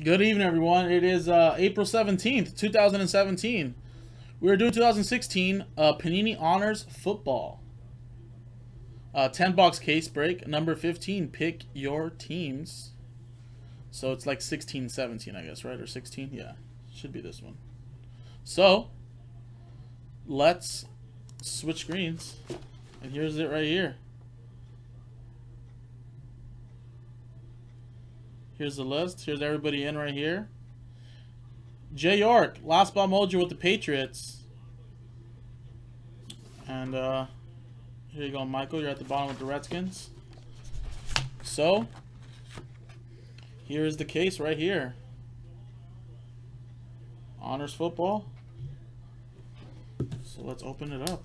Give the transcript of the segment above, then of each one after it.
Good evening, everyone. It is uh, April 17th, 2017. We're doing 2016 uh, Panini Honors Football. Uh, 10 box case break. Number 15, pick your teams. So it's like 16, 17, I guess, right? Or 16? Yeah, should be this one. So, let's switch screens. And here's it right here. Here's the list. Here's everybody in right here. Jay York, last ball mojo with the Patriots. And uh, here you go, Michael. You're at the bottom with the Redskins. So, here's the case right here. Honors football. So let's open it up.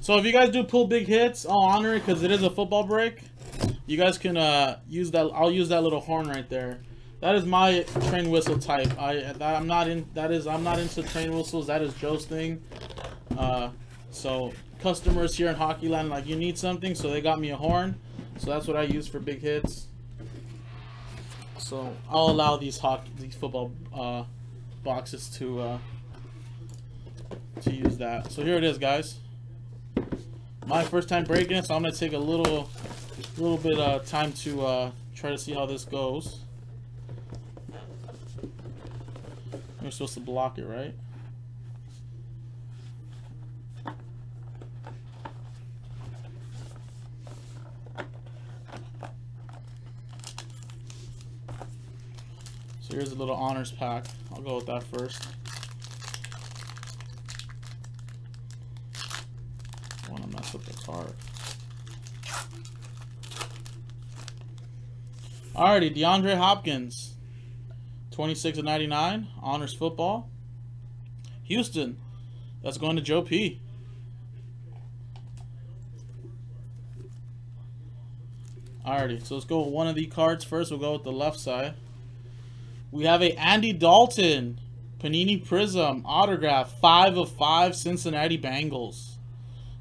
So if you guys do pull big hits, I'll honor it because it is a football break. You guys can uh, use that. I'll use that little horn right there. That is my train whistle type. I that, I'm not in. That is I'm not into train whistles. That is Joe's thing. Uh, so customers here in Hobby Land like you need something, so they got me a horn. So that's what I use for big hits. So I'll allow these hockey, these football uh, boxes to uh, to use that. So here it is, guys. My first time breaking it, so I'm gonna take a little a little bit uh, time to uh, try to see how this goes. We're supposed to block it, right? So here's a little honors pack. I'll go with that first. Want to mess up the card. Alrighty, DeAndre Hopkins, 26 of 99, honors football. Houston, that's going to Joe P. Alrighty, so let's go with one of the cards first. We'll go with the left side. We have a Andy Dalton, Panini Prism, autograph, 5 of 5, Cincinnati Bengals.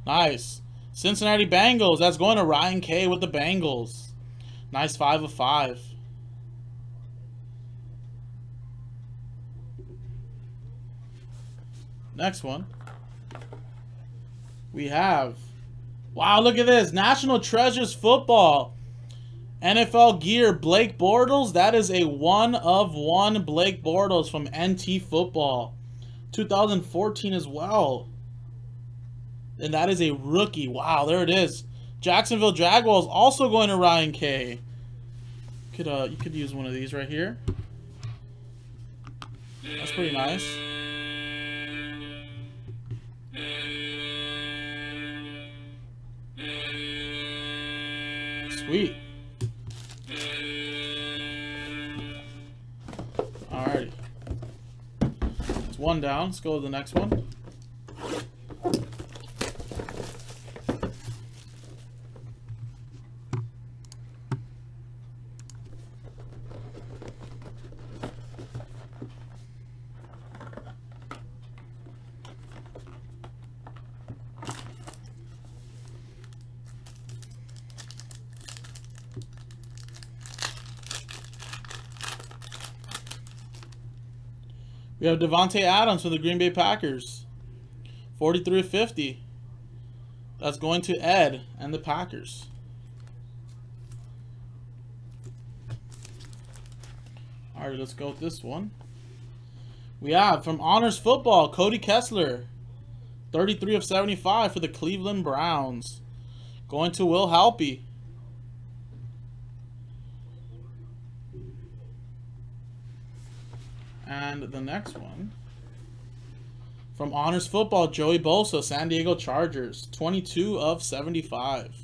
Nice. Cincinnati Bengals, that's going to Ryan K with the Bengals. Nice five of five. Next one. We have, wow, look at this. National Treasures Football. NFL Gear Blake Bortles. That is a one of one Blake Bortles from NT Football. 2014 as well. And that is a rookie. Wow, there it is. Jacksonville Jaguars also going to Ryan K. Could uh, you could use one of these right here. That's pretty nice. Sweet. Alrighty. It's one down. Let's go to the next one. We have Davante Adams for the Green Bay Packers. 43 50. That's going to Ed and the Packers. All right, let's go with this one. We have from Honors Football, Cody Kessler. 33 of 75 for the Cleveland Browns. Going to Will Halpy. And the next one. From Honors Football, Joey Bosa, San Diego Chargers. 22 of 75.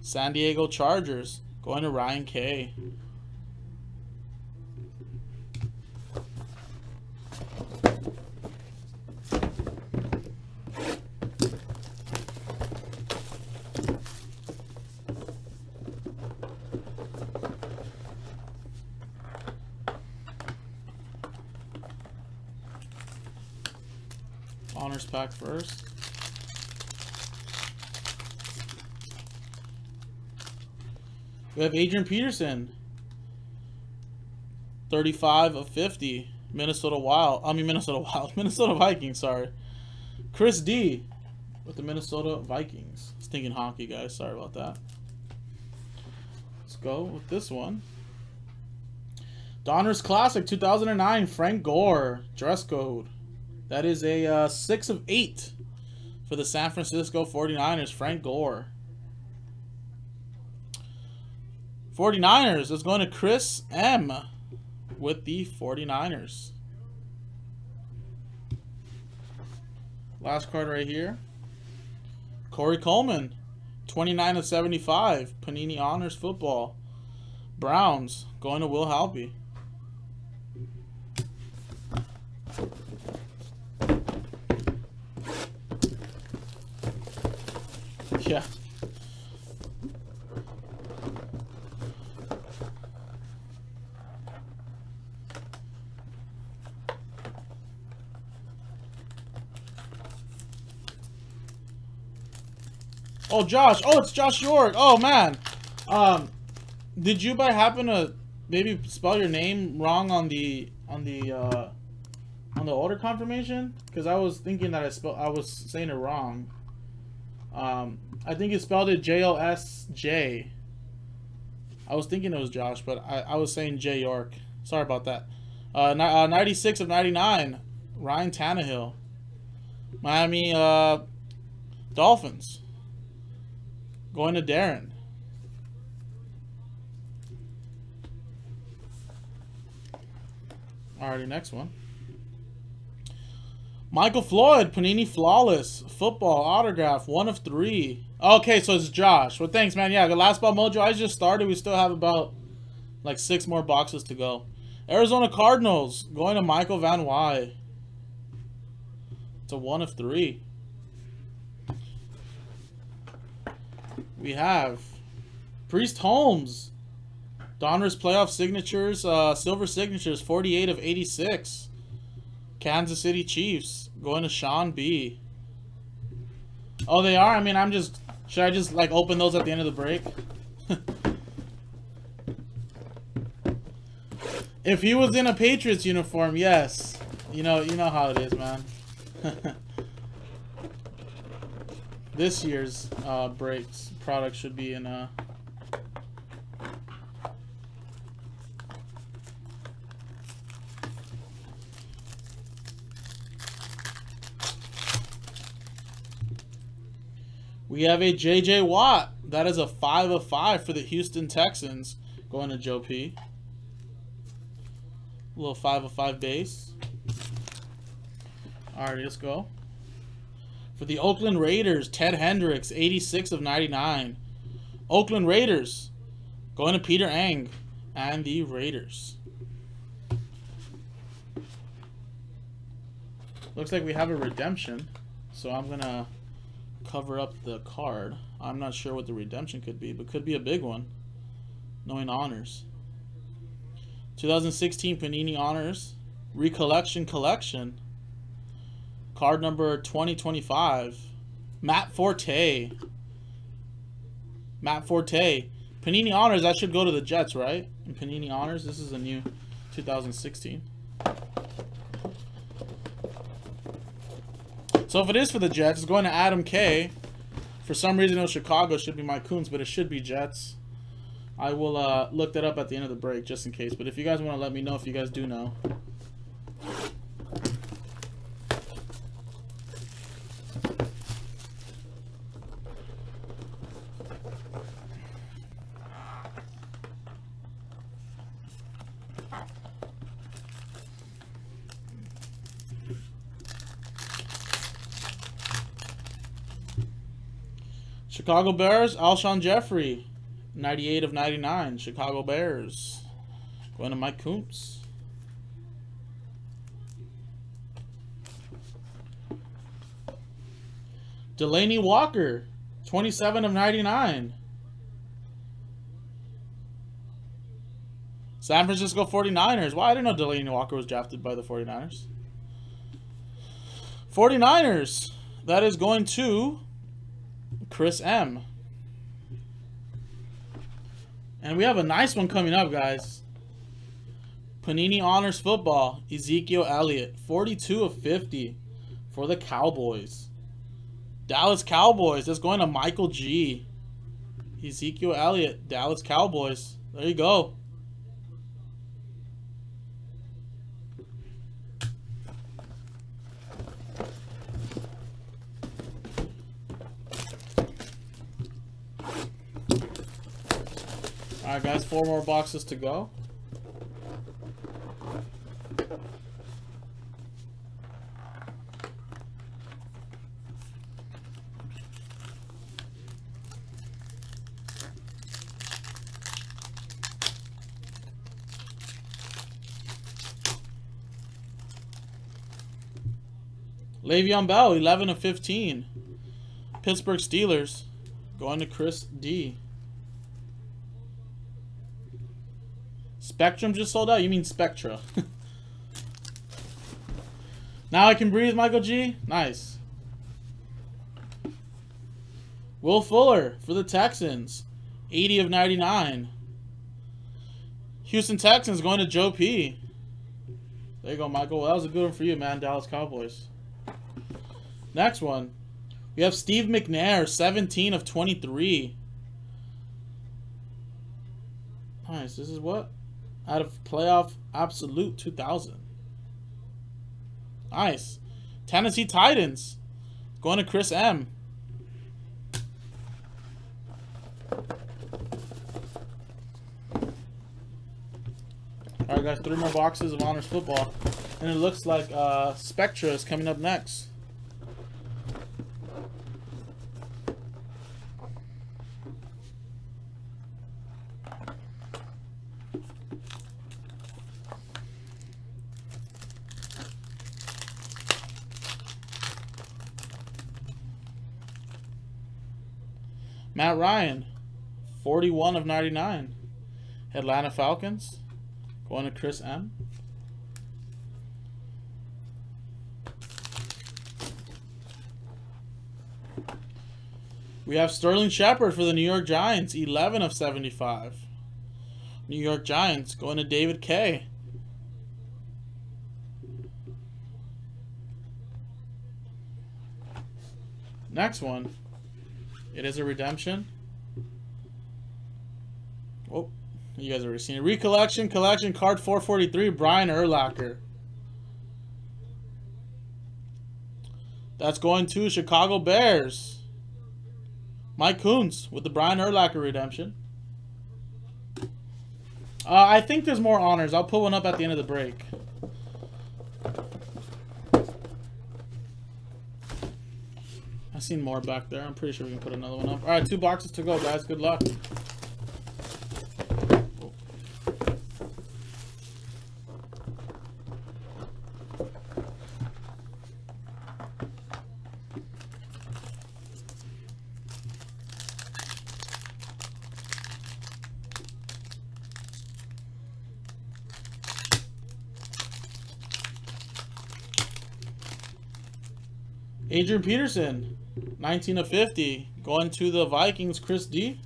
San Diego Chargers. Going to Ryan K. Honors pack first. We have Adrian Peterson. 35 of 50. Minnesota Wild. I mean, Minnesota Wild. Minnesota Vikings, sorry. Chris D with the Minnesota Vikings. Stinking hockey, guys. Sorry about that. Let's go with this one. Donruss Classic 2009. Frank Gore. Dress code. That is a uh, 6 of 8 for the San Francisco 49ers. Frank Gore. 49ers is going to Chris M with the 49ers. Last card right here. Corey Coleman, 29 of 75. Panini Honors Football. Browns, going to Will Halpy. Yeah. Oh, Josh. Oh, it's Josh York. Oh, man. Um, did you by happen to maybe spell your name wrong on the on the uh, on the order confirmation? Because I was thinking that I spelled I was saying it wrong. Um, I think you spelled it J O S J. I was thinking it was Josh, but I, I was saying J York. Sorry about that. Uh, uh, 96 of 99, Ryan Tannehill. Miami uh, Dolphins. Going to Darren. Alrighty, next one. Michael Floyd, Panini Flawless, football autograph, one of three. Okay, so it's Josh. Well, thanks, man. Yeah, the last ball mojo I just started. We still have about like six more boxes to go. Arizona Cardinals going to Michael Van Wy. It's a one of three. We have Priest Holmes. Donruss playoff signatures, uh, silver signatures, 48 of 86. Kansas City Chiefs going to Sean B. Oh, they are? I mean, I'm just... Should I just, like, open those at the end of the break? if he was in a Patriots uniform, yes. You know, you know how it is, man. this year's uh, breaks product should be in a We have a JJ Watt. That is a 5 of 5 for the Houston Texans. Going to Joe P. A little 5 of 5 base. Alright, let's go. For the Oakland Raiders, Ted Hendricks, 86 of 99. Oakland Raiders, going to Peter Ang and the Raiders. Looks like we have a redemption, so I'm going to cover up the card. I'm not sure what the redemption could be, but could be a big one, knowing honors. 2016 Panini Honors Recollection Collection. Card number 2025. Matt Forte. Matt Forte. Panini Honors, that should go to the Jets, right? And Panini Honors, this is a new 2016. So if it is for the Jets, it's going to Adam K. For some reason, it was Chicago. should be my Coons, but it should be Jets. I will uh, look that up at the end of the break, just in case. But if you guys want to let me know if you guys do know. Chicago Bears, Alshon Jeffery, 98 of 99. Chicago Bears. Going to Mike Koontz. Delanie Walker, 27 of 99. San Francisco 49ers. Why? Well, I didn't know Delanie Walker was drafted by the 49ers. 49ers. That is going to Chris M. And we have a nice one coming up, guys. Panini Honors Football, Ezekiel Elliott, 42 of 50 for the Cowboys. Dallas Cowboys, that's going to Michael G. Ezekiel Elliott, Dallas Cowboys. There you go. Four more boxes to go. Le'Veon Bell, 11 of 15. Pittsburgh Steelers, going to Chris D. Spectrum just sold out? You mean Spectra. now I can breathe, Michael G? Nice. Will Fuller for the Texans. 80 of 99. Houston Texans going to Joe P. There you go, Michael. Well, that was a good one for you, man. Dallas Cowboys. Next one. We have Steve McNair, 17 of 23. Nice. This is what? Out of playoff absolute 2000. Nice. Tennessee Titans. Going to Chris M. Alright guys, three more boxes of Honors Football. And it looks like uh, Spectra is coming up next. Matt Ryan, 41 of 99. Atlanta Falcons, going to Chris M. We have Sterling Shepard for the New York Giants, 11 of 75. New York Giants going to David K. Next one. It is a redemption. Oh, you guys already seen it. Recollection, collection, card 443, Brian Urlacher. That's going to Chicago Bears. Mike Coons with the Brian Urlacher redemption. Uh, I think there's more honors. I'll put one up at the end of the break. Seen more back there. I'm pretty sure we can put another one up. All right, two boxes to go, guys. Good luck. Adrian Peterson, 19 of 50. Going to the Vikings, Chris D.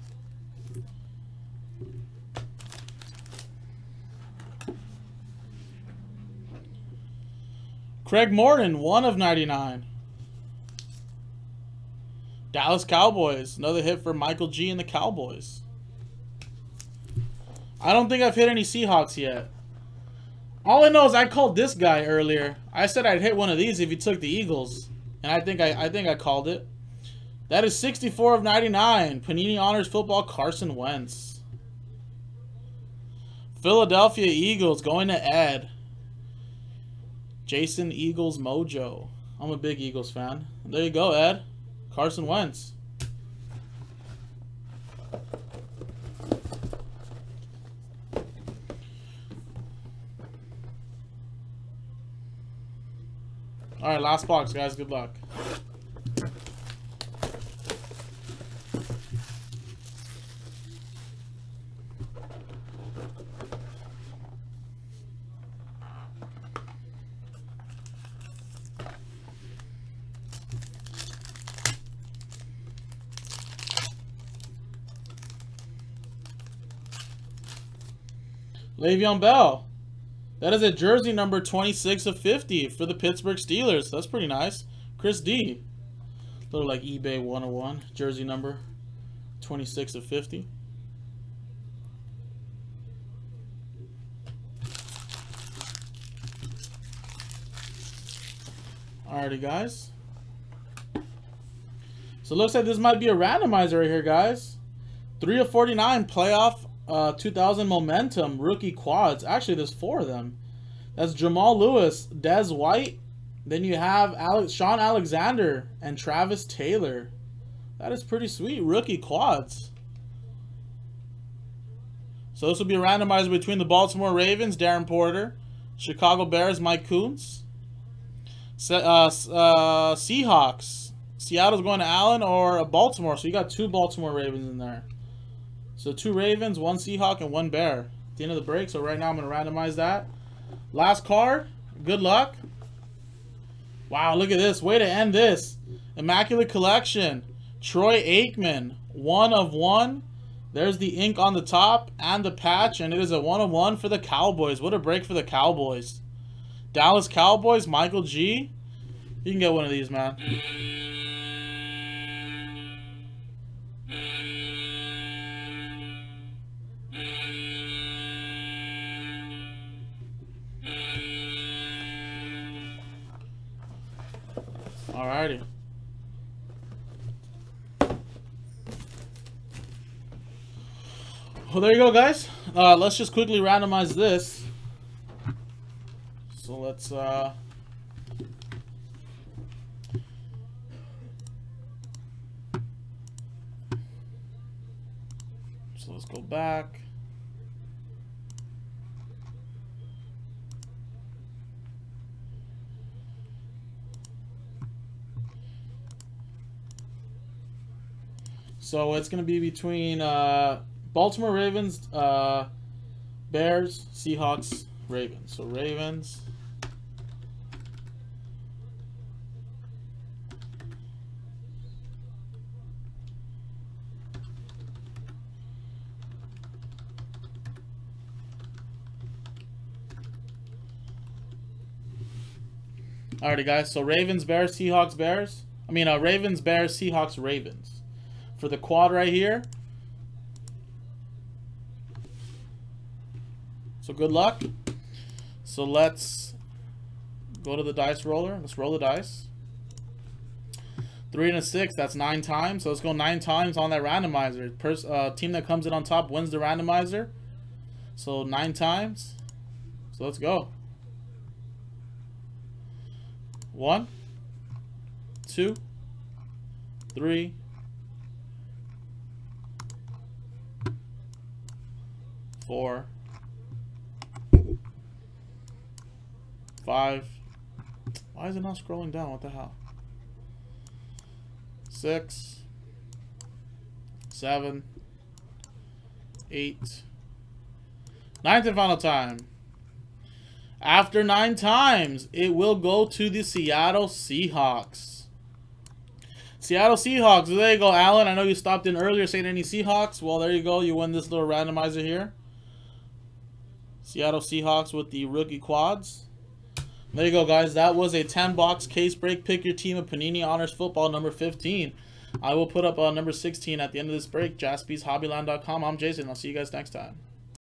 Craig Morton, 1 of 99. Dallas Cowboys, another hit for Michael G and the Cowboys. I don't think I've hit any Seahawks yet. All I know is I called this guy earlier. I said I'd hit one of these if he took the Eagles. And I think I, I think I called it. That is 64 of 99. Panini Honors Football, Carson Wentz. Philadelphia Eagles going to Ed. Jason Eagles Mojo. I'm a big Eagles fan. There you go, Ed. Carson Wentz. All right, last box, guys. Good luck. Le'Veon Bell. That is a jersey number 26 of 50 for the Pittsburgh Steelers. That's pretty nice. Chris D. Little like eBay 101. Jersey number 26 of 50. Alrighty, guys. So it looks like this might be a randomizer right here, guys. 3 of 49 playoff uh, 2000 momentum rookie quads. Actually, there's four of them. That's Jamal Lewis, Dez White. Then you have Alex, Shaun Alexander and Travis Taylor. That is pretty sweet. Rookie quads. So this will be randomized between the Baltimore Ravens, Darren Porter, Chicago Bears, Mike Coons, uh, uh, Seahawks. Seattle's going to Allen or Baltimore. So you got two Baltimore Ravens in there. So two Ravens, one Seahawk, and one Bear. At the end of the break. So right now I'm going to randomize that. Last card. Good luck. Wow, look at this. Way to end this. Immaculate Collection. Troy Aikman. One of one. There's the ink on the top and the patch. And it is a one of one for the Cowboys. What a break for the Cowboys. Dallas Cowboys, Michael G. You can get one of these, man. Well, there you go, guys. Uh, let's just quickly randomize this. So let's, uh... So let's go back. So it's going to be between uh, Baltimore Ravens, uh, Bears, Seahawks, Ravens. So Ravens. Alrighty, guys. So Ravens, Bears, Seahawks, Bears. I mean, uh, Ravens, Bears, Seahawks, Ravens for the quad right here. Good luck. So let's go to the dice roller. Let's roll the dice. Three and a six, that's nine times. So let's go nine times on that randomizer. Pers uh, team that comes in on top wins the randomizer. So nine times. So let's go. One, two, three, four, five. Why is it not scrolling down? What the hell? Six, seven, eight, ninth and final time. After nine times, it will go to the Seattle Seahawks. Seattle Seahawks. There you go, Alan. I know you stopped in earlier saying any Seahawks. Well, there you go. You win this little randomizer here. Seattle Seahawks with the rookie quads. There you go, guys. That was a 10-box case break. Pick your team of Panini Honors Football number 15. I will put up uh, number 16 at the end of this break. JaspysHobbyland.com. I'm Jason. I'll see you guys next time.